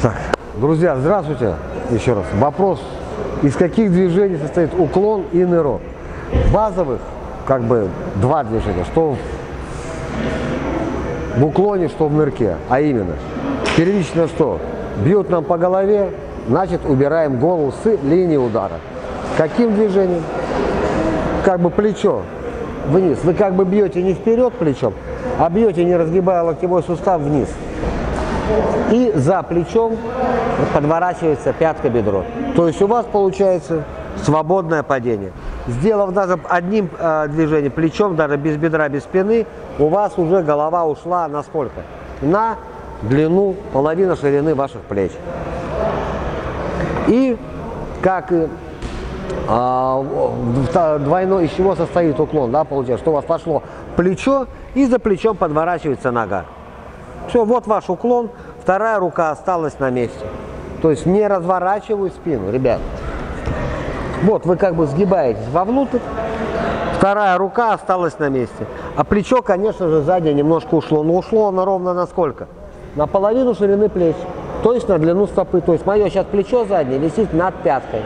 Так, друзья, здравствуйте еще раз. Вопрос, из каких движений состоит уклон и нырок? Базовых, как бы, два движения, что в уклоне, что в нырке, а именно, первично что? Бьют нам по голове, значит убираем голову с линии удара. Каким движением? Как бы плечо вниз. Вы как бы бьете не вперед плечом, а бьете, не разгибая локтевой сустав, вниз. И за плечом подворачивается пятка бедро. То есть у вас получается свободное падение. Сделав даже одним э, движением плечом, даже без бедра, без спины, у вас уже голова ушла на сколько? На длину, половина ширины ваших плеч. И как и а, двойной, из чего состоит уклон, да, получается, что у вас пошло плечо, и за плечом подворачивается нога. Все, вот ваш уклон, вторая рука осталась на месте. То есть не разворачиваю спину, ребят. Вот вы как бы сгибаетесь вовнутрь, вторая рука осталась на месте. А плечо, конечно же, сзади немножко ушло. Но ушло оно ровно на сколько? На половину ширины плеч, то есть на длину стопы. То есть мое сейчас плечо заднее висит над пяткой.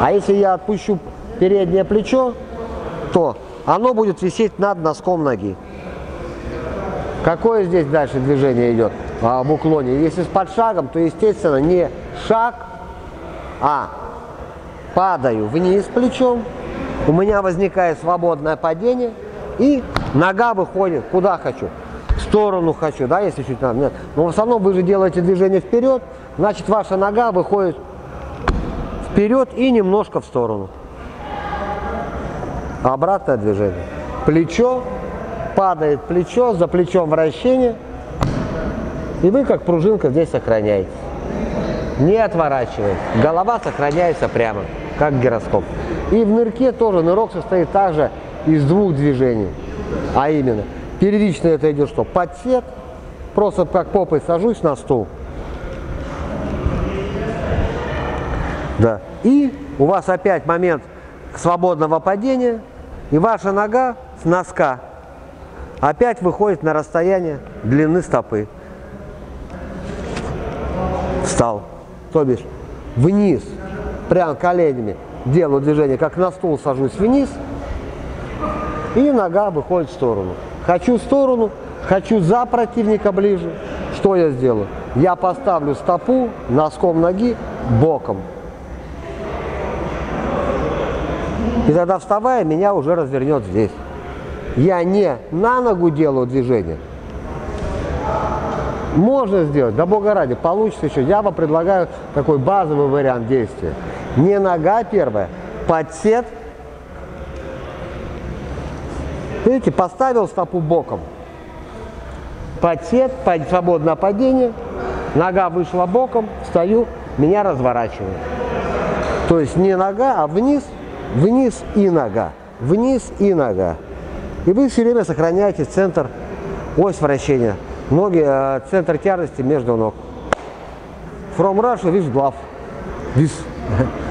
А если я отпущу переднее плечо, то оно будет висеть над носком ноги. Какое здесь дальше движение идет а, в уклоне? Если с подшагом, то, естественно, не шаг, а падаю вниз плечом, у меня возникает свободное падение, и нога выходит куда хочу. В сторону хочу, да, если чуть надо. Нет. Но в основном вы же делаете движение вперед, значит ваша нога выходит вперед и немножко в сторону. Обратное движение. Плечо, падает плечо, за плечом вращение. И вы как пружинка здесь сохраняетесь. Не отворачиваясь. Голова сохраняется прямо, как гироскоп. И в нырке тоже нырок состоит также из двух движений. А именно, первично это идет что? Подсед. Просто как попой сажусь на стул. Да. И у вас опять момент свободного падения, и ваша нога с носка опять выходит на расстояние длины стопы. Встал. То бишь вниз, прям коленями делаю движение, как на стул сажусь вниз, и нога выходит в сторону. Хочу в сторону, хочу за противника ближе. Что я сделаю? Я поставлю стопу носком ноги боком. И тогда вставая, меня уже развернет здесь. Я не на ногу делаю движение. Можно сделать, да бога ради, получится еще. Я вам предлагаю такой базовый вариант действия. Не нога первая, подсед. Видите, поставил стопу боком. Подсед, свободное падение, нога вышла боком, стою, меня разворачивает. То есть не нога, а вниз – вниз и нога, вниз и нога. И вы все время сохраняете центр, ось вращения, ноги, э, центр тяжести между ног. From Russia, this glove. This.